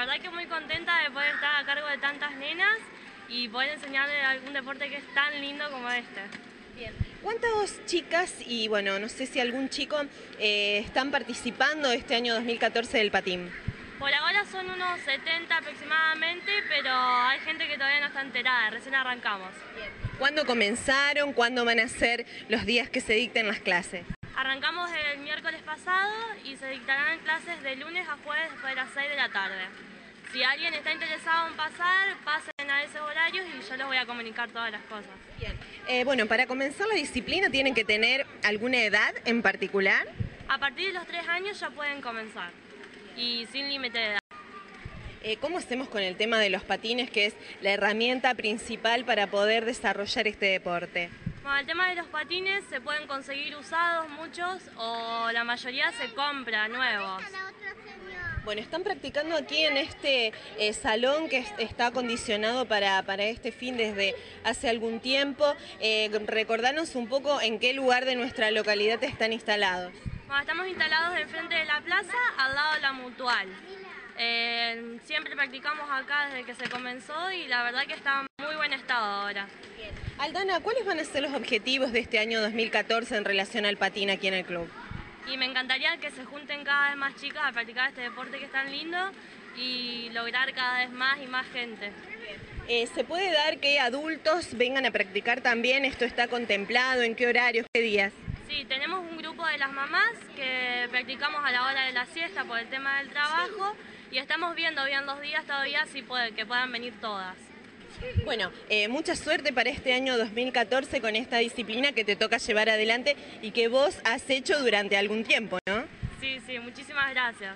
verdad que muy contenta de poder estar a cargo de tantas nenas y poder enseñarle algún deporte que es tan lindo como este. Bien. ¿Cuántas chicas y bueno, no sé si algún chico eh, están participando este año 2014 del patín? Por ahora son unos 70 aproximadamente, pero hay gente que todavía no está enterada, recién arrancamos. ¿Cuándo comenzaron? ¿Cuándo van a ser los días que se dicten las clases? Arrancamos el miércoles pasado y se dictarán clases de lunes a jueves después de las 6 de la tarde. Si alguien está interesado en pasar, pasen a esos horarios y yo les voy a comunicar todas las cosas. Bien. Eh, bueno, para comenzar la disciplina tienen que tener alguna edad en particular. A partir de los 3 años ya pueden comenzar y sin límite de edad. Eh, ¿Cómo hacemos con el tema de los patines, que es la herramienta principal para poder desarrollar este deporte? Bueno, el tema de los patines se pueden conseguir usados muchos o la mayoría se compra nuevos. Bueno, están practicando aquí en este eh, salón que está acondicionado para, para, este fin desde hace algún tiempo. Eh, recordanos un poco en qué lugar de nuestra localidad están instalados. Bueno, estamos instalados enfrente de la plaza, al lado de la mutual. Eh, siempre practicamos acá desde que se comenzó y la verdad que está en muy buen estado ahora. Aldana, ¿cuáles van a ser los objetivos de este año 2014 en relación al patín aquí en el club? Y me encantaría que se junten cada vez más chicas a practicar este deporte que es tan lindo y lograr cada vez más y más gente. Eh, ¿Se puede dar que adultos vengan a practicar también? ¿Esto está contemplado? ¿En qué horarios? ¿Qué días? Sí, tenemos un grupo de las mamás que practicamos a la hora de la siesta por el tema del trabajo y estamos viendo bien los días todavía si puede, que puedan venir todas. Bueno, eh, mucha suerte para este año 2014 con esta disciplina que te toca llevar adelante y que vos has hecho durante algún tiempo, ¿no? Sí, sí, muchísimas gracias.